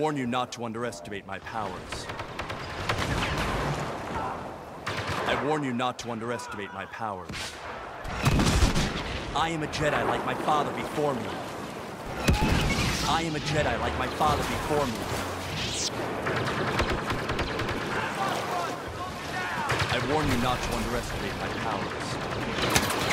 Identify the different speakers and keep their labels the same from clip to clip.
Speaker 1: warn you not to underestimate my powers. I warn you not to underestimate my powers. I am a Jedi like my father before me. I am a Jedi like my father before me. I warn you not to underestimate my powers.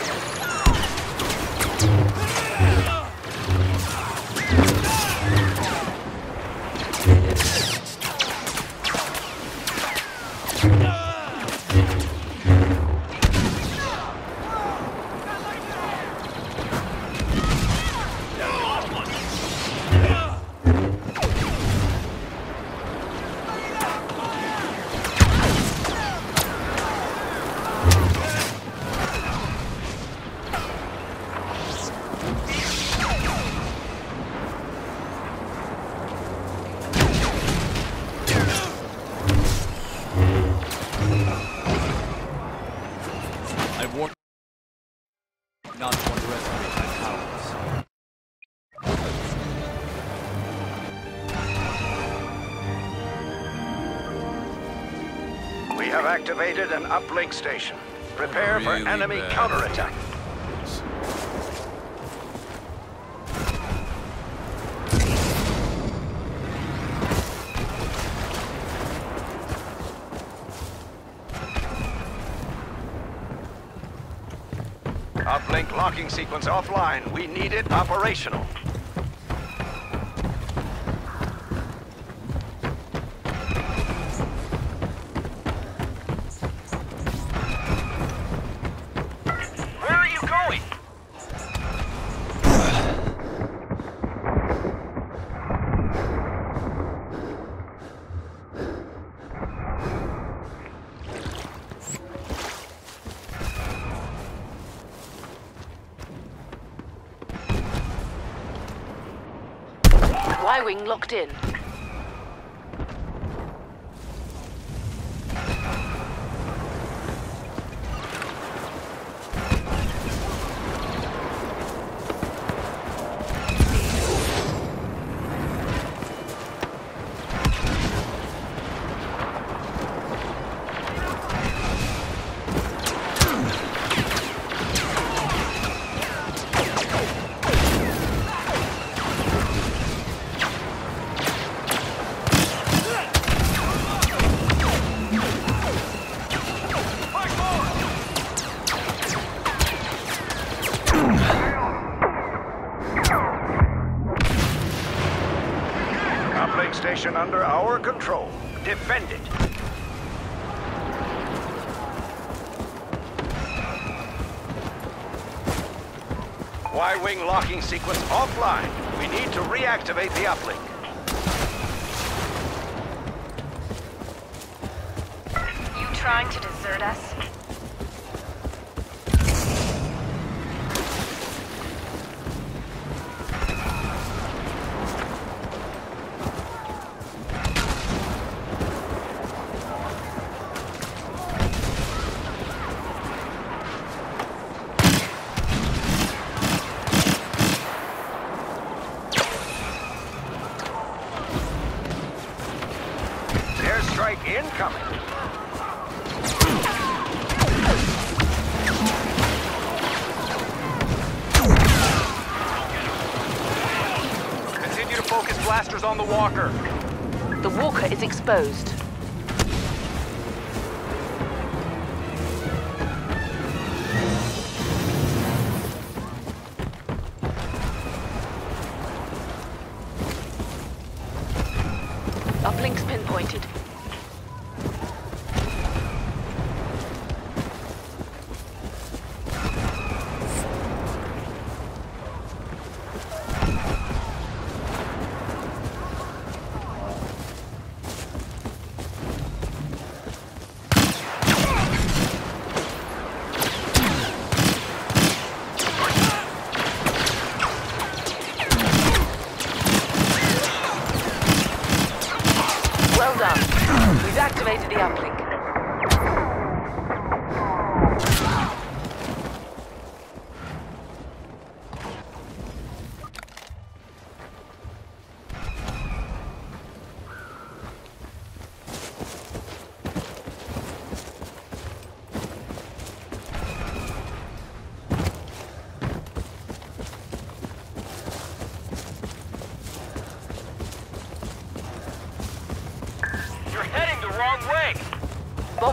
Speaker 2: Have activated an uplink station. Prepare
Speaker 3: Really
Speaker 2: for enemy
Speaker 3: bad.
Speaker 2: counterattack. Uplink locking sequence offline. We need it operational.
Speaker 4: Y-wing locked in.
Speaker 2: Y-wing locking sequence offline. We need to reactivate the uplink.
Speaker 4: You trying to desert us?
Speaker 3: Walker.
Speaker 4: The walker is exposed.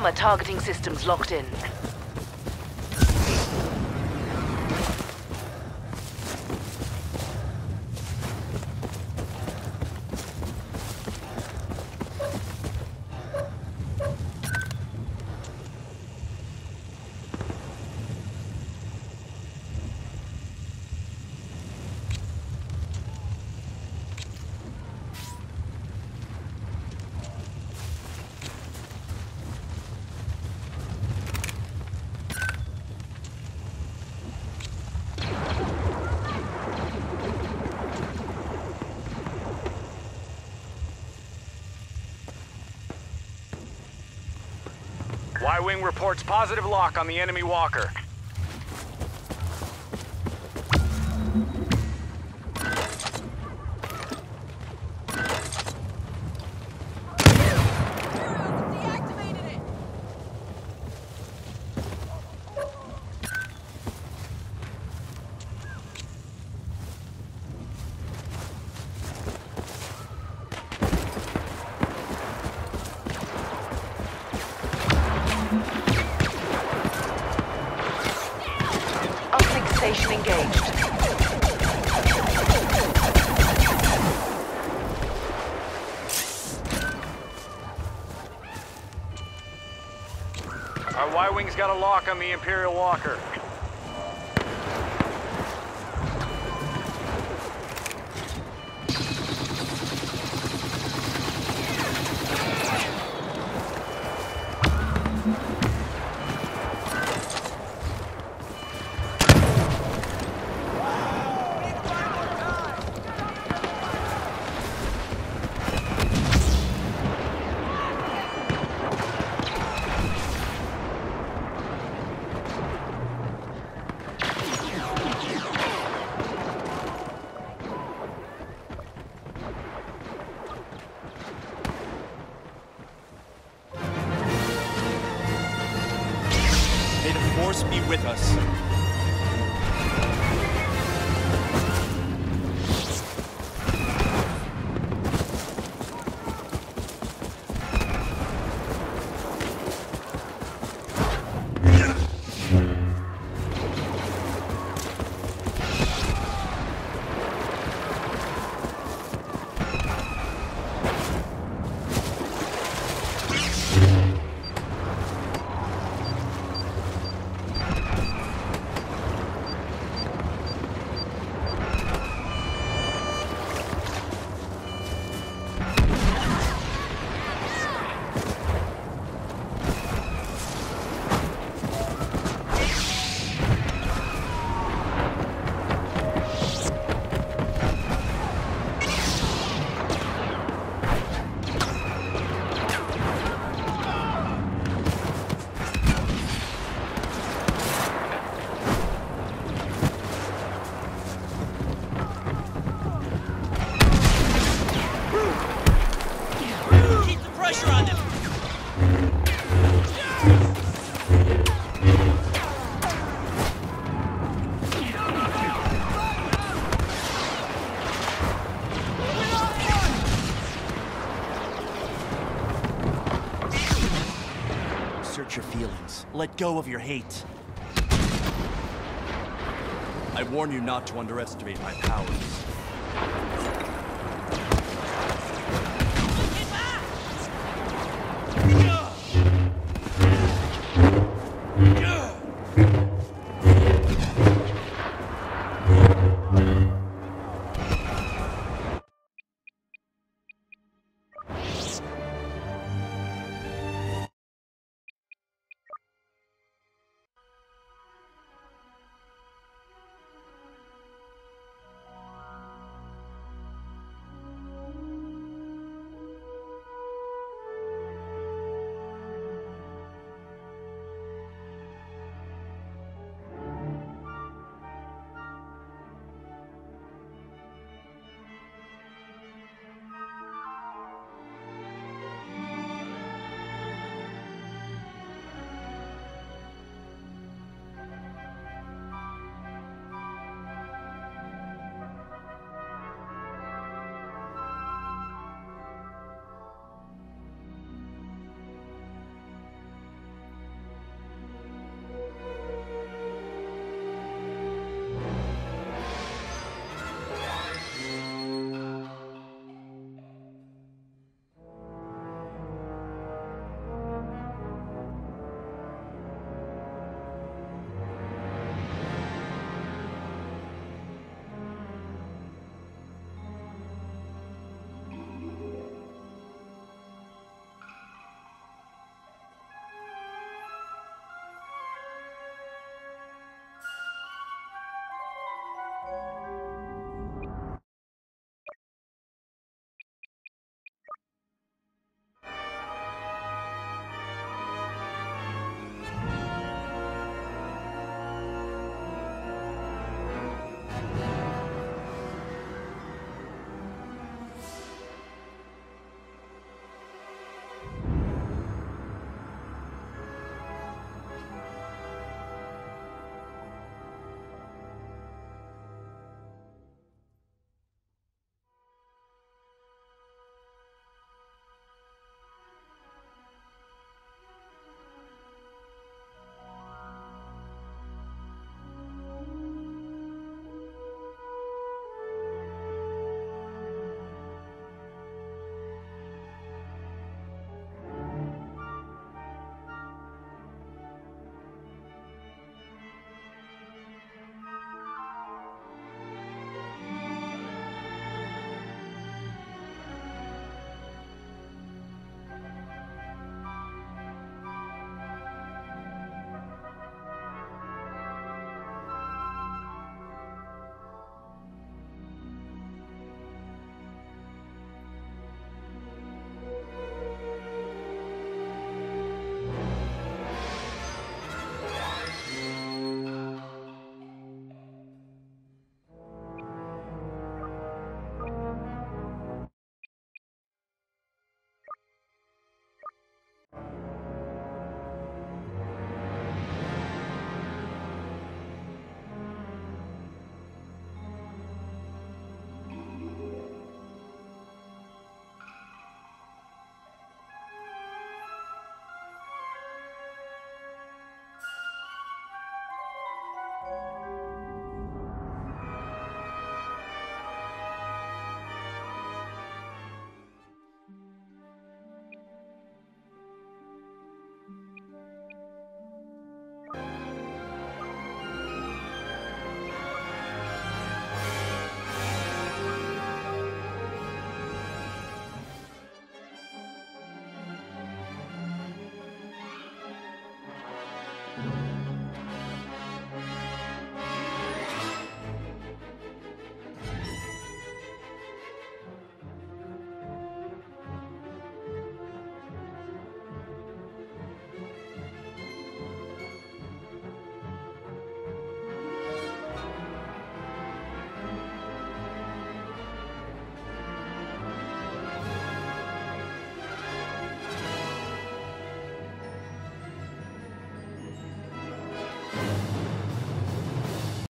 Speaker 4: Armor targeting systems locked in.
Speaker 3: Y-Wing reports positive lock on the enemy walker.
Speaker 4: Engaged.
Speaker 3: Our Y-Wing's got a lock on the Imperial walker.
Speaker 1: Let go of your hate. I warn you not to underestimate my powers.